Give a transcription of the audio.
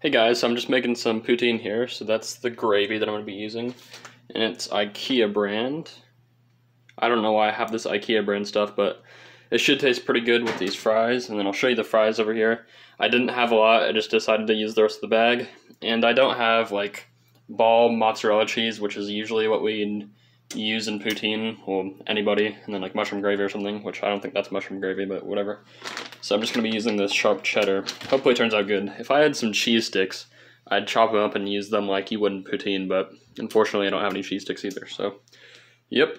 Hey guys, so I'm just making some poutine here. So that's the gravy that I'm going to be using. And it's IKEA brand. I don't know why I have this IKEA brand stuff, but it should taste pretty good with these fries. And then I'll show you the fries over here. I didn't have a lot, I just decided to use the rest of the bag. And I don't have like ball mozzarella cheese, which is usually what we use in poutine, or anybody, and then like mushroom gravy or something, which I don't think that's mushroom gravy, but whatever. So I'm just going to be using this sharp cheddar. Hopefully it turns out good. If I had some cheese sticks, I'd chop them up and use them like you would in poutine, but unfortunately I don't have any cheese sticks either, so, yep.